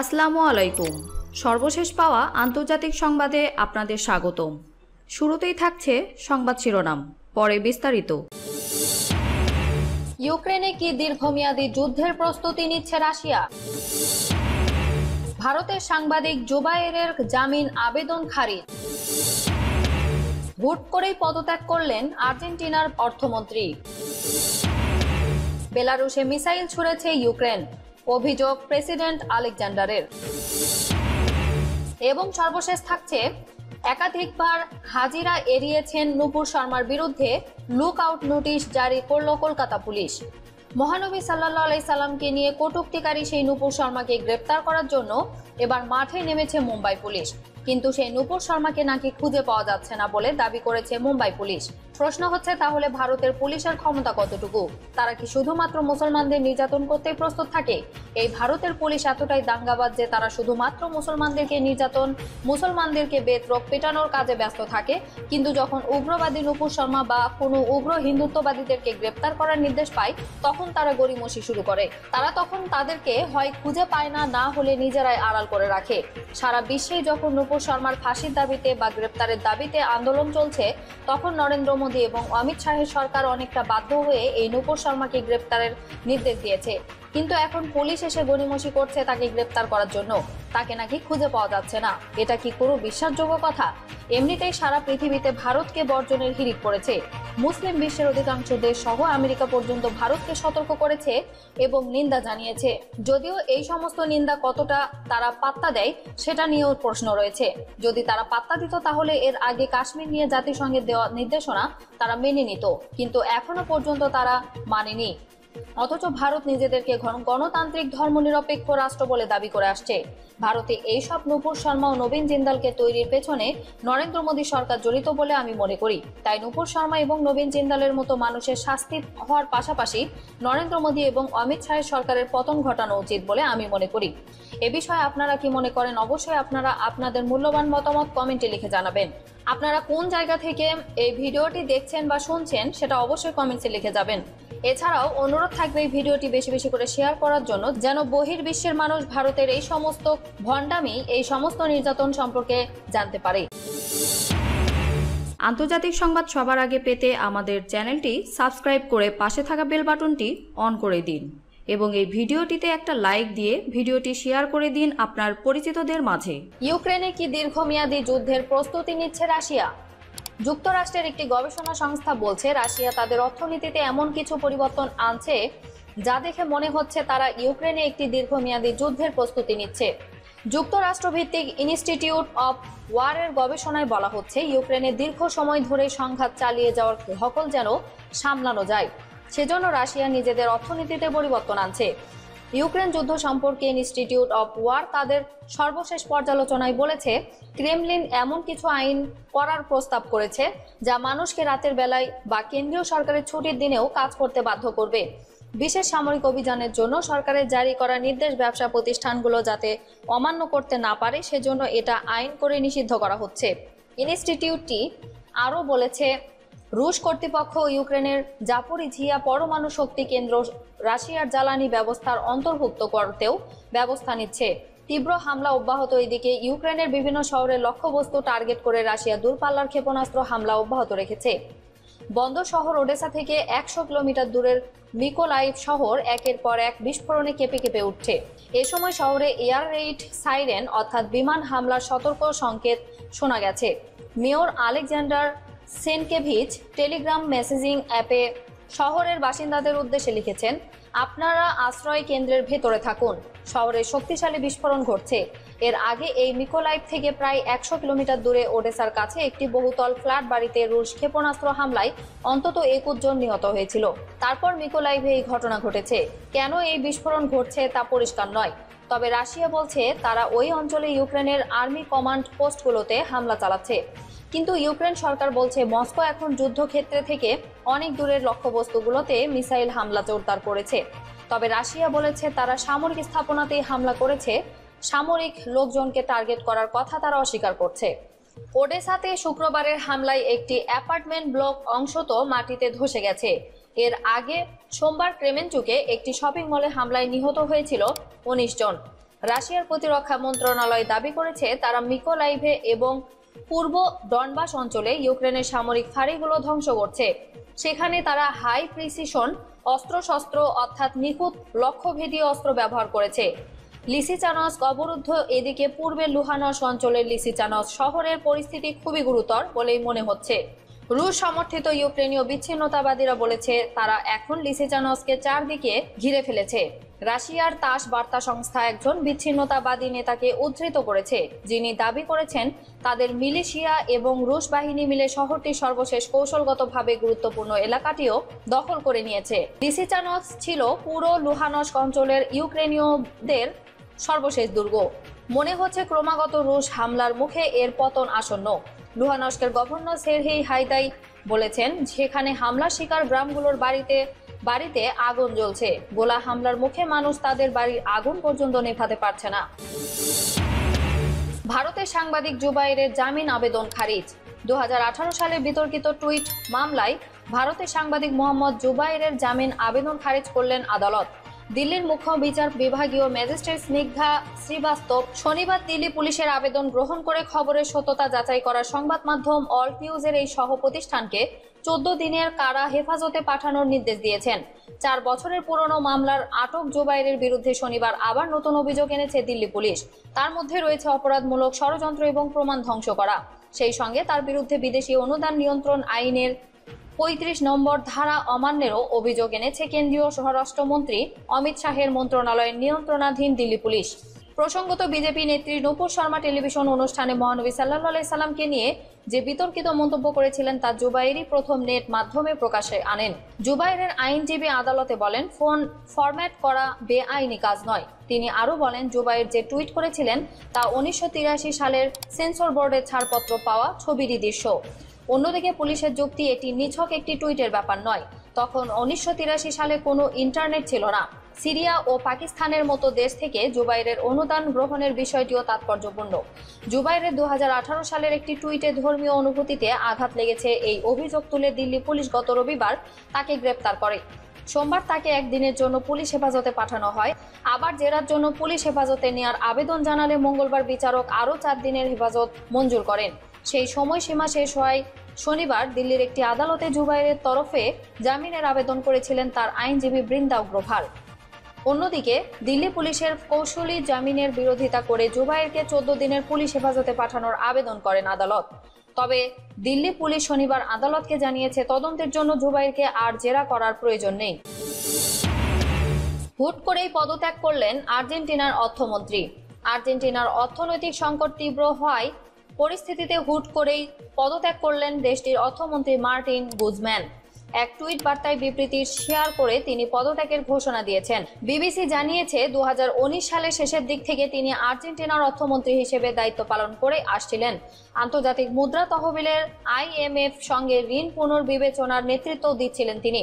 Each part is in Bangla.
আসসালামু আলাইকুম। সর্বশেষ পাওয়া আন্তর্জাতিক সংবাদে আপনাদের স্বাগতম। শুরুতেই থাকছে সংবাদ শিরোনাম, পরে বিস্তারিত। ইউক্রেনে কি দীর্ঘমেয়াদী যুদ্ধের প্রস্তুতি নিচ্ছে রাশিয়া? ভারতের সাংবাদিক জুবাইরের জামিন আবেদন খারিজ। হুট করেই পদত্যাগ করলেন আর্জেন্টিনার অর্থমন্ত্রী। বেলারুশে মিসাইল ছুড়েছে ইউক্রেন। অভিযোগ প্রেসিডেন্ট আলেকজান্ডারের। এবং সর্বশেষ থাকছে, একাধিকবার হাজিরা এড়িয়েছেন নূপুর শর্মার বিরুদ্ধে লুক আউট নোটিশ জারি করল কলকাতা পুলিশ। মহানবী সাল্লাহ আলাই সাল্লামকে নিয়ে কটুক্তিকারী সেই নূপুর শর্মাকে গ্রেপ্তার করার জন্য এবার মাঠে নেমেছে মুম্বাই পুলিশ। কিন্তু সেই নূপুর শর্মাকে নাকি খুঁজে পাওয়া যাচ্ছে না বলে দাবি করেছে মুম্বাই পুলিশ। প্রশ্ন হচ্ছে, তাহলে ভারতের পুলিশের ক্ষমতা কতটুকু? তারা কি শুধুমাত্র মুসলমানদের নির্যাতন করতেই প্রস্তুত থাকে? এই ভারতের পুলিশ এতটাই দাঙ্গাবাজ যে তারা শুধুমাত্র মুসলমানদেরকে নির্যাতন, মুসলমানদেরকে বেতরক পেটানোর কাজে ব্যস্ত থাকে। কিন্তু যখন উগ্রবাদী নুপুর শর্মা বা কোনো উগ্র হিন্দুত্ববাদীদেরকে গ্রেপ্তার করার নির্দেশ পায়, তখন তারা গড়িমসি শুরু করে। তারা তখন তাদেরকে হয় খুঁজে পায় না না হলে নিজেরাই আড়াল করে রাখে। সারা বিশ্বেই যখন নুপুর শর্মার ফাঁসির দাবিতে বা গ্রেপ্তারের দাবিতে আন্দোলন চলছে, তখন নরেন্দ্র মোদী এবং অমিত শাহের সরকার অনেকটা বাধ্য হয়ে এই নূপুর শর্মাকে গ্রেপ্তারের নির্দেশ দিয়েছে। কিন্তু এখন পুলিশ এসে গণিমসি করছে তাকে গ্রেপ্তার করার জন্য। তাকে নাকি খুঁজে পাওয়া যাচ্ছে না। এটা কি কোনো বিশ্বাসযোগ্য কথা? এমনিতেই সারা পৃথিবীতে ভারতকে বর্জনের হিড়িক পড়েছে। মুসলিম বিশ্বের অধিকাংশ দেশ সহ আমেরিকা পর্যন্ত ভারতকে সতর্ক করেছে এবং নিন্দা জানিয়েছে। যদিও এই সমস্ত নিন্দা কতটা তারা পাত্তা দেয়, সেটা নিয়েও প্রশ্ন রয়েছে। যদি তারা পাত্তা দিত, তাহলে এর আগে কাশ্মীর নিয়ে জাতিসংঘের দেওয়া নির্দেশনা তারা মেনে নিত। কিন্তু এখনও পর্যন্ত তারা মানেনি। অথচ ভারত নিজেদেরকে গণতান্ত্রিক ধর্মনিরপেক্ষ রাষ্ট্র বলে দাবি করে আসছে। ভারতে এই সব নূপুর শর্মা ও নবীন জিন্দালকে তৈরির পেছনে নরেন্দ্র মোদী সরকার জড়িত বলে আমি মনে করি। তাই নূপুর শর্মা এবং নবীন জিন্দালের মতো মানুষের শাস্তি হওয়ার পাশাপাশি নরেন্দ্র মোদী এবং অমিত শাহের সরকারের পতন ঘটানো উচিত বলে আমি মনে করি। এ বিষয়ে আপনারা কি মনে করেন? অবশ্যই আপনারা আপনাদের মূল্যবান মতামত কমেন্টে লিখে জানাবেন। আপনারা কোন জায়গা থেকে এই ভিডিওটি দেখছেন বা শুনছেন, সেটা অবশ্যই কমেন্টসে লিখে যাবেন। এছাড়াও অনুরোধ থাকবে ভিডিওটি বেশি বেশি করে শেয়ার করার জন্য যেন বহির বিশ্বের মানুষ ভারতের এই সমস্ত ভণ্ডামি, এই সমস্ত নির্যাতন সম্পর্কে জানতে পারে। আন্তর্জাতিক সংবাদ সবার আগে পেতে আমাদের চ্যানেলটি সাবস্ক্রাইব করে পাশে থাকা বেল বাটনটি অন করে দিন এবং এই ভিডিওটিতে একটা লাইক দিয়ে ভিডিওটি শেয়ার করে দিন আপনার পরিচিতদের মাঝে। ইউক্রেনে কি দীর্ঘমেয়াদী যুদ্ধের প্রস্তুতি নিচ্ছে রাশিয়া? যুক্তরাষ্ট্রের একটি গবেষণা সংস্থা বলছে, রাশিয়া তাদের অর্থনীতিতে এমন কিছু পরিবর্তন আনছে যা দেখে মনে হচ্ছে তারা ইউক্রেনে একটি দীর্ঘমেয়াদী যুদ্ধের প্রস্তুতি নিচ্ছে। যুক্তরাষ্ট্রভিত্তিক ইনস্টিটিউট অব ওয়ারের গবেষণায় বলা হচ্ছে, ইউক্রেনে দীর্ঘ সময় ধরে সংঘাত চালিয়ে যাওয়ার ধকল যেন সামলানো যায়। সেজন্য রাশিয়া নিজেদের অর্থনীতিতে পরিবর্তন আনছে। ইউক্রেন যুদ্ধ সম্পর্কে ইনস্টিটিউট অব ওয়ার তাদের সর্বশেষ পর্যালোচনায় বলেছে ক্রেমলিন এমন কিছু আইন করার প্রস্তাব করেছে যা মানুষকে রাতের বেলায় বা কেন্দ্রীয় সরকারের ছুটির দিনেও কাজ করতে বাধ্য করবে। বিশেষ সামরিক অভিযানের জন্য সরকারের জারি করা নির্দেশ ব্যবসা প্রতিষ্ঠানগুলো যাতে অমান্য করতে না পারে, সেজন্য এটা আইন করে নিষিদ্ধ করা হচ্ছে। ইনস্টিটিউটটি আরও বলেছে রুশ কর্তৃপক্ষ ইউক্রেনের জাপরিঝিয়া পরমাণু শক্তি কেন্দ্র রাশিয়ার জ্বালানি ব্যবস্থার অন্তর্ভুক্ত করতেও ব্যবস্থা নিচ্ছে। তীব্র হামলা অব্যাহত এদিকে ইউক্রেনের বিভিন্ন শহরের লক্ষ্যবস্তু টার্গেট করে রাশিয়া দূরপাল্লার ক্ষেপণাস্ত্র হামলা অব্যাহত রেখেছে। বন্দর শহর ওডেসা থেকে একশো কিলোমিটার দূরের মিকোলাইভ শহর একের পর এক বিস্ফোরণে কেঁপে কেঁপে উঠছে। এ সময় শহরে এয়ার রেইড সাইরেন অর্থাৎ বিমান হামলার সতর্ক সংকেত শোনা গেছে। Mayor Alexander Senkevich Telegram messaging অ্যাপে শহরের বাসিন্দাদের উদ্দেশ্যে লিখেছেন, আপনারা আশ্রয় কেন্দ্রের ভেতরে থাকুন। শহরে শক্তিশালী বিস্ফোরণ ঘটছে। এর আগে এই মিকোলাইভ থেকে প্রায় একশো কিলোমিটার দূরে ওডেসার কাছে একটি বহুতল ফ্ল্যাট বাড়িতে রুশ ক্ষেপণাস্ত্র হামলায় অন্তত একুশ জন নিহত হয়েছিল। তারপর মিকোলাইভে এই ঘটনা ঘটেছে। কেন এই বিস্ফোরণ ঘটছে তা পরিষ্কার নয়। তবে রাশিয়া বলছে, তারা ওই অঞ্চলে ইউক্রেনের আর্মি কমান্ড পোস্টগুলোতে হামলা চালাচ্ছে। কিন্তু ইউক্রেন সরকার বলছে মস্কো এখন যুদ্ধক্ষেত্রে থেকে অনেক দূরের লক্ষ্যবস্তুগুলোতে মিসাইল হামলা জোরদার করেছে। তবে রাশিয়া বলেছে তারা সামরিক স্থাপনাতেই হামলা করেছে। সামরিক লোকজনকে টার্গেট করার কথা তারা অস্বীকার করছে। ওডেসাতে শুক্রবারের হামলায় একটি অ্যাপার্টমেন্ট ব্লক অংশত মাটিতে ধসে গেছে। এর আগে সোমবার ক্রেমেনচুকে একটি শপিং মলে হামলায় নিহত হয়েছিল উনিশ জন। রাশিয়ার প্রতিরক্ষা মন্ত্রণালয় দাবি করেছে তারা মিকোলাইভে এবং পূর্ব ডনবাস অঞ্চলে ইউক্রেনের সামরিক ফাঁড়িগুলো ধ্বংস করছে। সেখানে তারা হাই প্রিসিশন অস্ত্রশস্ত্র অর্থাৎ নিখুঁত লক্ষ্যভেদী অস্ত্র ব্যবহার করেছে। লিসিচানস্ক অবরুদ্ধ এদিকে পূর্বে লুহানস অঞ্চলের লিসিচানস শহরের পরিস্থিতি খুবই গুরুতর বলেই মনে হচ্ছে। রুশ সমর্থিত ইউক্রেনীয় বিচ্ছিন্নতাবাদীরা বলেছে, তারা এখন লিসিচানসকে চারদিকে ঘিরে ফেলেছে। রাশিয়ার তাস বার্তা সংস্থা একজন বিচ্ছিন্নতাবাদী নেতাকে উদ্ধৃত করেছে, যিনি দাবি করেছেন, তাদের মিলিশিয়া এবং রুশ বাহিনী মিলে শহরটি সর্বশেষ কৌশলগতভাবে গুরুত্বপূর্ণ এলাকাটিও দখল করে নিয়েছে। লিসিচানস ছিল পুরো লুহানস্ক অঞ্চলের ইউক্রেনীয়দের সর্বশেষ দুর্গ। মনে হচ্ছে ক্রমাগত রুশ হামলার মুখে এর পতন আসন্ন। লুহানস্কের গভর্নর সেরহেই হাইদাই বলেছেন সেখানে হামলার শিকার গ্রামগুলোর বাড়িতে বাড়িতে আগুন জ্বলছে। গোলা হামলার মুখে মানুষ তাদের বাড়ির আগুন পর্যন্ত নেভাতে পারছে না। ভারতের সাংবাদিক জুবাইরের জামিন আবেদন খারিজ। দু হাজার আঠারো সালে বিতর্কিত টুইট মামলায় ভারতের সাংবাদিক মোহাম্মদ জুবাইরের জামিন আবেদন খারিজ করলেন আদালত। দিল্লির মুখ্য বিচার বিভাগীয় ম্যাজিস্ট্রেট স্নিগ্ধা শ্রীবাস্তব শনিবার দিল্লি পুলিশের আবেদন গ্রহণ করে খবরের সত্যতা যাচাই করার সংবাদ মাধ্যম অল নিউজের এই সহ প্রতিষ্ঠানকে চোদ্দ দিনের কারা হেফাজতে পাঠানোর নির্দেশ দিয়েছেন। চার বছরের পুরনো মামলার আটক জোবাইরের বিরুদ্ধে শনিবার আবার নতুন অভিযোগ এনেছে দিল্লি পুলিশ। তার মধ্যে রয়েছে অপরাধমূলক ষড়যন্ত্র এবং প্রমাণ ধ্বংস করা। সেই সঙ্গে তার বিরুদ্ধে বিদেশি অনুদান নিয়ন্ত্রণ আইনের পঁয়ত্রিশ নম্বর ধারা অমান্যেরও অভিযোগ এনেছে কেন্দ্রীয় স্বরাষ্ট্রমন্ত্রী অমিত শাহের মন্ত্রণালয়ের নিয়ন্ত্রণাধীন দিল্লি পুলিশ। প্রসঙ্গত বিজেপি নেত্রী নূপুর শর্মা টেলিভিশন অনুষ্ঠানে মহানবী সাল্লাহ সাল্লামকে নিয়ে যে বিতর্কিত মন্তব্য করেছিলেন তা জুবাইরই প্রথম নেট মাধ্যমে প্রকাশে আনেন। জুবাইরের আইনজীবী আদালতে বলেন, ফোন ফরম্যাট করা বেআইনি কাজ নয়। তিনি আরও বলেন, জুবাইর যে টুইট করেছিলেন তা উনিশশো তিরাশি সালের সেন্সর বোর্ডের ছাড়পত্র পাওয়া ছবিরই দৃশ্য। অন্যদিকে পুলিশের যুক্তি এটি নিছক একটি টুইটের ব্যাপার নয়। তখন উনিশশো তিরাশি সালে কোনো ইন্টারনেট ছিল না। সিরিয়া ও পাকিস্তানের মতো দেশ থেকে জুবাইরের অনুদান গ্রহণের বিষয়টিও তাৎপর্যপূর্ণ। জুবাইরের দু হাজার আঠারো সালের একটি টুইটে ধর্মীয় অনুভূতিতে আঘাত লেগেছে এই অভিযোগ তুলে দিল্লি পুলিশ গত রবিবার তাকে গ্রেপ্তার করে। সোমবার তাকে একদিনের জন্য পুলিশ হেফাজতে পাঠানো হয়। আবার জেরার জন্য পুলিশ হেফাজতে নেওয়ার আবেদন জানালে মঙ্গলবার বিচারক আরও চার দিনের হেফাজত মঞ্জুর করেন। সেই সময়সীমা শেষ হয় শনিবার দিল্লির একটি আদালতে জুবাইরের তরফে জামিনের আবেদন করেছিলেন তার আইনজীবী বৃন্দা অগ্রভাল অন্যদিকে, দিল্লি পুলিশের কৌশলী জামিনের বিরোধিতা করে জুবাইরকে চোদ্দ দিনের পুলিশ হেফাজতে পাঠানোর আবেদন করেন আদালত। তবে দিল্লি পুলিশ শনিবার আদালতকে জানিয়েছে, তদন্তের জন্য জুবাইরকে আর জেরা করার প্রয়োজন নেই। হুট করেই পদত্যাগ করলেন আর্জেন্টিনার অর্থমন্ত্রী। আর্জেন্টিনার অর্থনৈতিক সংকট তীব্র হওয়ায় পরিস্থিতিতে হুট করেই পদত্যাগ করলেন দেশটির অর্থমন্ত্রী মার্টিন গুজম্যান। এক টুইট বার্তায় বিবৃতি শেয়ার করে তিনি পদত্যাগের ঘোষণা দিয়েছেন। বিবিসি জানিয়েছে, দুহাজার উনিশ সালের শেষের দিক থেকে তিনি আর্জেন্টিনার অর্থমন্ত্রী হিসেবে দায়িত্ব পালন করে আসছিলেন। আন্তর্জাতিক মুদ্রা তহবিলের আইএমএফ সঙ্গে ঋণ পুনর্বিবেচনার নেতৃত্ব দিচ্ছিলেন তিনি।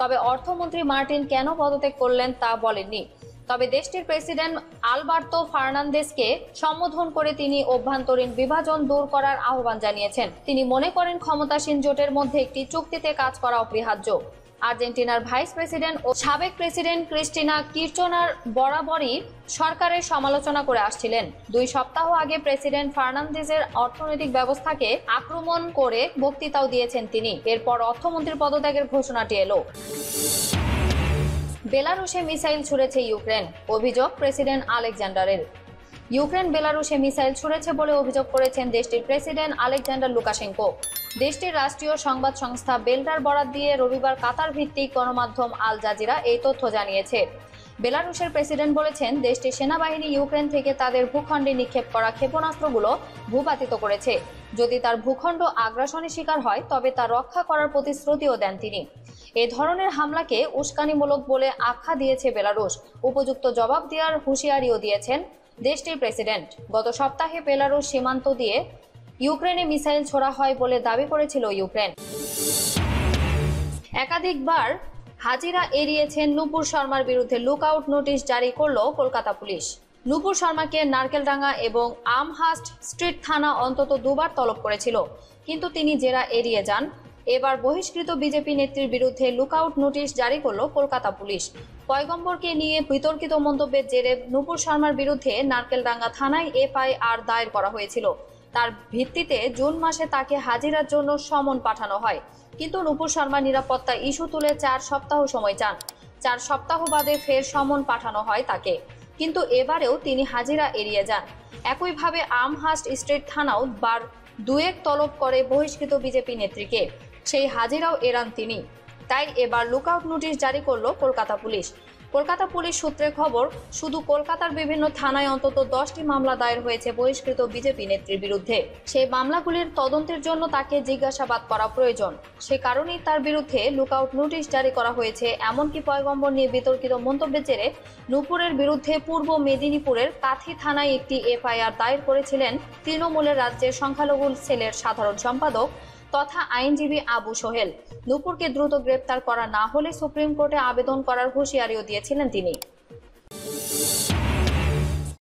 তবে অর্থমন্ত্রী মার্টিন কেন পদত্যাগ করলেন তা বলেননি। তবে দেশটির প্রেসিডেন্ট আলবার্তো ফার্নান্দেসকে সম্বোধন করে তিনি অভ্যন্তরীণ বিভাজন দূর করার আহ্বান জানিয়েছেন। তিনি মনে করেন ক্ষমতাসীন জোটের মধ্যে একটি চুক্তিতে কাজ করা অপরিহার্য। আর্জেন্টিনার ভাইস প্রেসিডেন্ট ও সাবেক প্রেসিডেন্ট ক্রিস্টিনা কিরচনার বরাবরই সরকারের সমালোচনা করে আসছিলেন। দুই সপ্তাহ আগে প্রেসিডেন্ট ফার্নান্দেজের অর্থনৈতিক ব্যবস্থাকে আক্রমণ করে বক্তৃতাও দিয়েছেন তিনি। এরপর অর্থমন্ত্রীর পদত্যাগের ঘোষণাটি এলো। বেলারুশে মিসাইল ছুড়েছে ইউক্রেন, অভিযোগ প্রেসিডেন্ট আলেকজান্ডারের। ইউক্রেন বেলারুশে মিসাইল ছুড়েছে বলে অভিযোগ করেছেন দেশটির প্রেসিডেন্ট আলেকজান্ডার লুকাশেঙ্কো। দেশটির রাষ্ট্রীয় সংবাদ সংস্থা বেলটার বরাত দিয়ে রবিবার কাতার ভিত্তিক গণমাধ্যম আল জাজিরা এই তথ্য জানিয়েছে। বেলারুশের প্রেসিডেন্ট বলেছেন, দেশটির সেনাবাহিনী ইউক্রেন থেকে তাদের ভূখণ্ডে নিক্ষেপ করা ক্ষেপণাস্ত্রগুলো ভূপাতিত করেছে। যদি তার ভূখণ্ড আগ্রাসনের শিকার হয়, তবে তা রক্ষা করার প্রতিশ্রুতিও দেন তিনি। এ ধরনের হামলাকে উস্কানিমূলক বলে আখ্যা দিয়েছে বেলারুশ। উপযুক্ত জবাব দেওয়ার হুঁশিয়ারিও দিয়েছেন দেশটির প্রেসিডেন্ট। গত সপ্তাহে বেলারুশ সীমান্ত দিয়ে ইউক্রেনে মিসাইল ছোড়া হয় বলে দাবি করেছিল ইউক্রেন। একাধিকবার হাজিরা এড়িয়েছেন নূপুর শর্মার বিরুদ্ধে লুকআউট নোটিশ জারি করল কলকাতা পুলিশ। নূপুর শর্মাকে নারকেলডাঙ্গা এবং আমহাস্ট স্ট্রিট থানা অন্তত দুবার তলব করেছিল, কিন্তু তিনি জেরা এড়িয়ে যান। এবার বহিষ্কৃত বিজেপি নেত্রীর বিরুদ্ধে লুকআউট নোটিশ জারি করল কলকাতা পুলিশ। পয়গম্বরকে নিয়ে বিতর্কিত মন্তব্যের জেরে নূপুর শর্মার বিরুদ্ধে নারকেলডাঙ্গা থানায় এফআইআর দায়ের করা হয়েছিল। তার ভিত্তিতে জুন মাসে তাকে হাজিরার জন্য সমন পাঠানো হয়। কিন্তু নূপুর শর্মা নিরাপত্তা ইস্যু তুলে চার সপ্তাহ সময় চান। চার সপ্তাহ বাদে ফের সমন পাঠানো হয় তাকে। কিন্তু এবারেও তিনি হাজিরা এড়িয়ে যান। একইভাবে আমহাস্ট স্ট্রিট থানাও বার দুয়েক তলব করে বহিষ্কৃত বিজেপি নেত্রীকে। সেই হাজিরাও এড়ান তিনি। তাই এবার লুকআউট নোটিশ জারি করল কলকাতা পুলিশ। কলকাতা পুলিশ সূত্রে খবর, শুধু কলকাতার বিভিন্ন থানায় অন্তত দশটি মামলা দায়ের হয়েছে বহিষ্কৃত বিজেপি নেত্রীর বিরুদ্ধে। সেই মামলাগুলির তদন্তের জন্য তাকে জিজ্ঞাসাবাদ করা প্রয়োজন। সে কারণেই তার বিরুদ্ধে লুকআউট নোটিশ জারি করা হয়েছে। এমনকি পয়গম্বর নিয়ে বিতর্কিত মন্তব্যের জেরে নূপুরের বিরুদ্ধে পূর্ব মেদিনীপুরের কাথি থানায় একটি এফআইআর দায়ের করেছিলেন তৃণমূলের রাজ্যের সংখ্যালঘু সেলের সাধারণ সম্পাদক তথা আইনজীবী আবু সোহেল। নুপুরকে দ্রুত গ্রেপ্তার করা না হলে সুপ্রিম কোর্টে আবেদন করার হুঁশিয়ারিও দিয়েছিলেন তিনি।